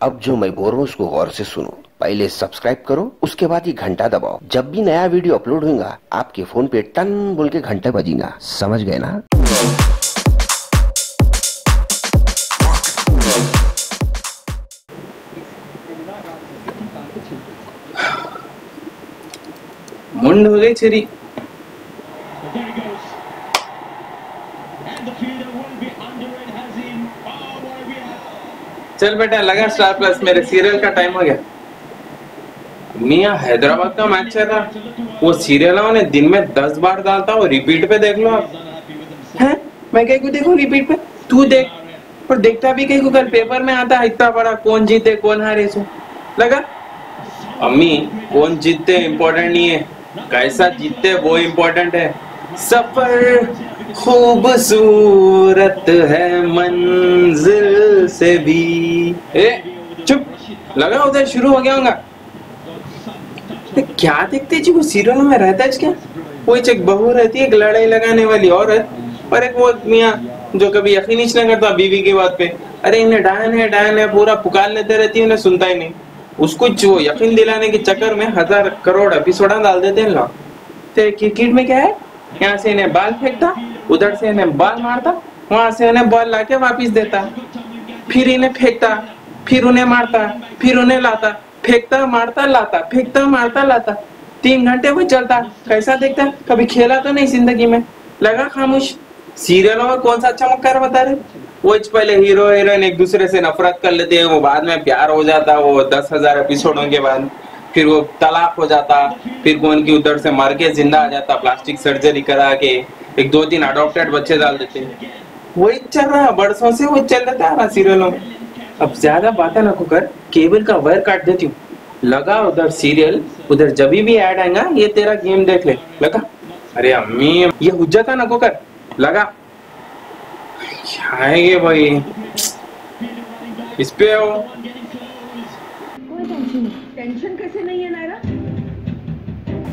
अब जो मैं बोल रहा हूँ, उसको गौर से सुनो। पहले सब्सक्राइब करो, उसके बाद ये घंटा दबाओ। जब भी नया वीडियो अपलोड होगा आपके फ़ोन पे टन बोल के घंटे बजेगा। समझ गए ना? मुंड हो गई छरी चल बेटा लगा स्टार प्लस मेरे सीरियल का टाइम हो गया। मियाँ हैदराबाद का मैच चल रहा वो सीरियल उन्हें दिन में दस बार डालता वो रिपीट पे देख लो आप. हैं? मैं कहीं को देखूँ रिपीट पे? तू देख और देखता भी कहीं को कल पेपर में आता है इतना बड़ा कौन जीते कौन हारे सो। लगा? अम्मी कौन जीतते इम्पोर्टेंट नहीं है। कैसा जीतते वो इम्पोर्टेंट है। सफ़र। खूबसूरत है मंजिल से भी। ए, चुप। लगा उधर, शुरू हो गया होगा। क्या देखते जी, वो सीरियल में रहता है क्या वो एक बहू रहती है, एक लड़ाई लगाने वाली औरत, और एक वो मियाँ जो कभी यकीन ही नहीं करता बीवी की बात पे। अरे, इन्हें डायन है डायन है, पूरा पुकार लेते रहती है उन्हें सुनता ही नहीं। उसको जो यकीन दिलाने के चक्कर में हज़ार करोड़ एपिसोड डाल देते हैं लोग तो क्रिकेट में क्या है? यहाँ से इन्हें बाल फेंकता उधर से इन्हें बॉल मारता, वहाँ से इन्हें बॉल लाके वापिस देता। फिर इन्हें फेंकता, फिर उन्हें मारता, फिर उन्हें लाता, फेंकता, मारता, लाता, फेंकता, मारता, लाता। तीन घंटे वो चलता, कैसा देखता? कभी खेला तो नहीं ज़िंदगी में। लगा खामोश। सीरियलों में कौन सा चमत्कार बता रहे? वो पहले हीरो, हीरोइन एक दूसरे से नफरत कर लेते हैं, वो बाद में प्यार हो जाता, वो दस हज़ार एपिसोडों के बाद। फिर वो तलाक हो जाता, फिर वो उनकी उधर से मर के ज़िंदा आ जाता, प्लास्टिक सर्जरी करा के। एक दो तीन अडोप्टेड बच्चे डाल देते हैं। वही चल रहा है, बरसों से वो चल रहा है सीरियलों में। अब ज़्यादा बातें ना कर केबल का वायर काट देती हूँ। लगा उधर सीरियल उधर जब भी ऐड आएगा, ये तेरा गेम देख ले। लगा? अरे अम्मी, ये हुज्जत ना कर लगा। है ये भाई। इस पे हो कोई टेंशन टेंशन कैसे नहीं है नायरा?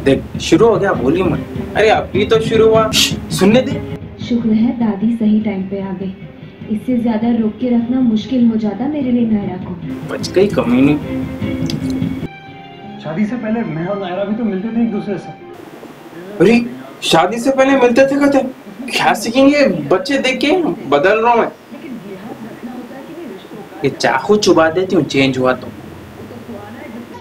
देख शुरू हो गया बोली मत। अरे अभी तो शुरू हुआ। सुनने दे। शुक्र है दादी सही टाइम पे आ गई। इससे ज़्यादा रोक के रखना मुश्किल हो जाता मेरे लिए नायरा को। बच गई कमीनी शादी से पहले मैं और नायरा भी तो मिलते थे एक दूसरे से। अरे शादी से पहले मिलते थे कहते क्या सीखेंगे? बच्चे देख के बदल रहा हूँ मैं। ये चाकू चुबा देती हूँ चेंज हुआ तो।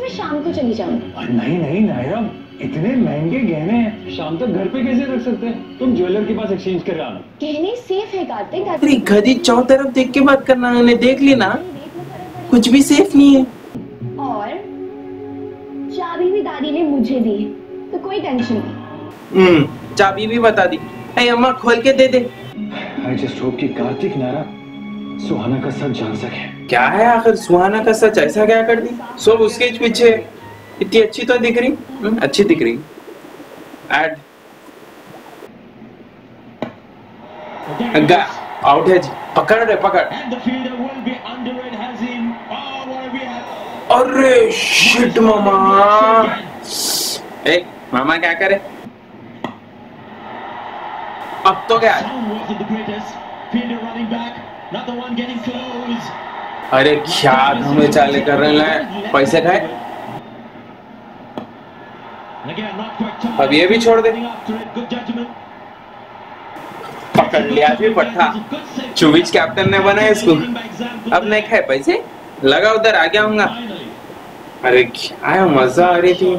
मैं शाम को चली जाऊँगी। नहीं नहीं नायरा। इतने महँगे गहने हैं शाम तक घर पे कैसे रख सकते हैं? तुम ज्वेलर के पास एक्सचेंज कर आना कहने सेफ़ है कार्तिक अरे गधी चौ तरफ़ देख के बात करना उन्हें देख ली ना कुछ भी सेफ़ नहीं है। और चाबी भी दादी ने मुझे दी है तो कोई टेंशन नहीं। हम्म चाबी भी बता दी। अरे अम्मा खोल के दे दे। आई जस्ट होप कि कार्तिक नारा सुहाना का सच जान सके। क्या है आखिर? सुहाना का सच ऐसा क्या कर दी? सब उसके ही। पीछे इतनी अच्छी तो दिख रही? हम्म, अच्छी दिख रही। एड आउट है जी। पकड़ रहे पकड़। अरे शिट मामा ए मामा क्या करे? अब तो क्या अरे क्या धमे चाले कर रहे हैं? पैसे खाए? अब ये भी छोड़ दे. पकड़ लिया फिर पट्टा। चुविच कैप्टन ने बनाया इसको. अब नहीं खाए पैसे? लगा उधर आ गया हूँगा. अरे क्या मज़ा आ रही थी।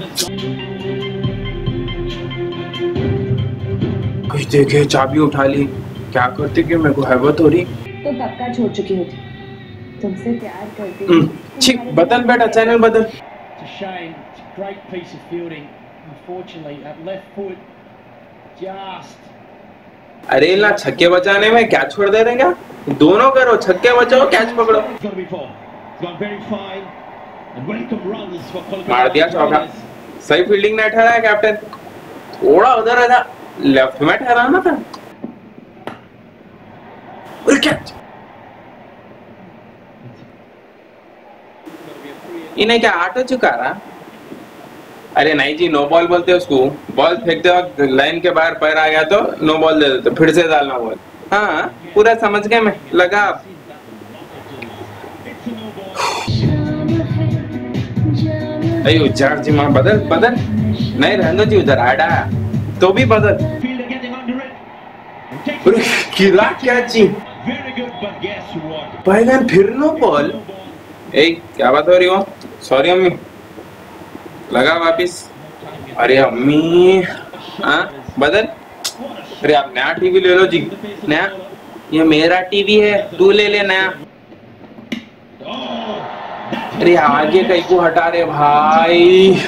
कुछ देखे चाबी उठा ली। क्या करते कि मेरे को हैबत हो रही? तो तब का छोड़ चुकी होती तुमसे प्यार करती हम्म, छिक बदल बेटा चैनल बदल। It's a shame. It's a great piece of fielding. Unfortunately, that left foot just. अरे ला छक्के बचाने में क्या छोड़ दे क्या दोनों करो छक्के बचाओ कैच पकड़ो. मार दिया चौका सही फील्डिंग नहीं ठहराया कैप्टन थोड़ा उधर है लेफ़्ट में ठहराना था। और कैच इन्हें क्या आटो चुका रहा? अरे नहीं जी नो बॉल बोलते उसको। बॉल फेंकते वक्त लाइन के बाहर पैर आ गया तो नो बॉल दे देते, फिर से डालना बॉल हाँ पूरा समझ गए मैं? लगा ball. अयो चार जी माँ, बदल बदल। नहीं, रहने जी उधर, आड़ा। तो भी बदल। अरे किला क्या what? बैगन फिर नो बॉल ए, क्या बात हो रही हो? सॉरी अम्मी लगा वापिस? अरे अम्मी हाँ? बदल अरे आप नया टीवी ले लो जी। नया? ये मेरा टीवी है तू ले ले नया। अरे आगे कहीं को हटा रहे भाई।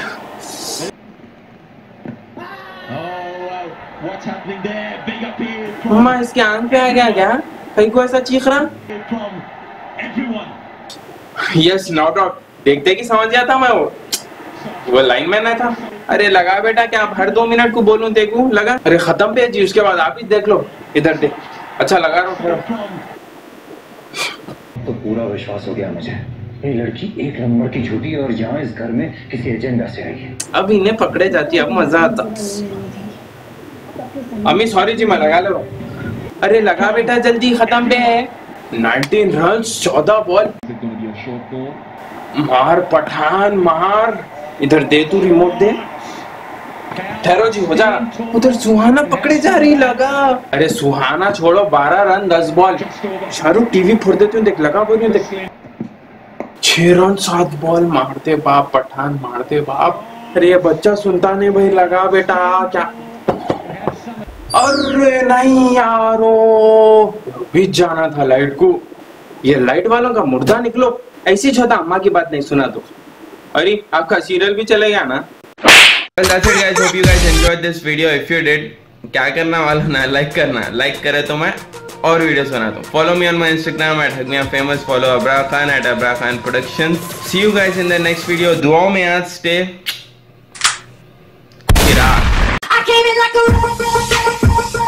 मम्मा इसके आँख पे आ गया क्या? कहीं को ऐसा चीख रहा? यस नो डाउट देखते कि समझ था मैं वो। वो लाइन मैन था। अरे लगा बेटा क्या हर दो मिनट को बोलूँ देखू लगा। अरे खत्म पे जी उसके बाद आप ही देख लो इधर देख। अच्छा लगा रहा हूँ तो पूरा विश्वास हो गया मुझे। ये लड़की एक नंबर की झूठी है और यहाँ इस घर में किसी एजेंडा से आई है। अब इन्हें पकड़े जाती अब मज़ा आता। अम्मी सॉरी जी मैं लगा ले रहा अरे लगा बेटा जल्दी खत्म पे है। 19 रन 14 बॉल मार पठान मार। इधर दे तू रिमोट दे। ठहरो जी हो जा। उधर सुहाना पकड़े जा रही लगा। अरे सुहाना छोड़ो 12 रन 10 बॉल। शाहरुख टीवी फोड़ देते देख लगा बोल देख। छह रन सात बॉल मारते बाप पठान मारते बाप। अरे ये बच्चा सुनता नहीं भाई लगा बेटा क्या? अरे नहीं यारो बीच जाना था लाइट को। ये लाइट वालों का मुर्दा निकलो। ऐसी छोटा अम्मा की बात नहीं सुना तो। अरे आपका सीरियल भी चलेगा ना? Well, that's it guys. Hope you guys enjoyed this video. If you did, क्या करना वाला ना? लाइक करना। लाइक करे तो मैं और वीडियोस बनाता हूँ। Follow me on my Instagram at हगमिया famous follow Abra Khan at Abra Khan production see you guys in the next video दुआओं में आज stay I came in like a